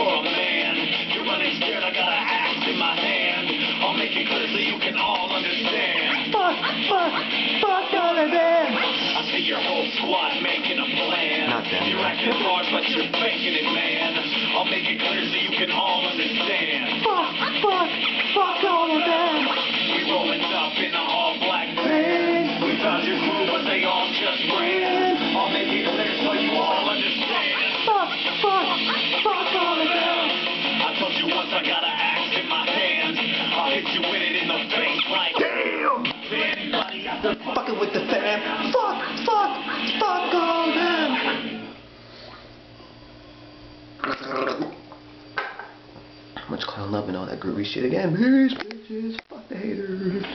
for a man. You're running scared, I got an axe in my hand. I'll make it clear so you can all understand. Fuck, fuck, fuck out of there. I see your whole squad making a plan. Not that. You're acting hard, but you're faking it, man. I'll make it clear so you can all understand. Fucking with the fam. Fuck, fuck, fuck all them. Much clown love and all that groovy shit again. Peace, bitches. Fuck the haters.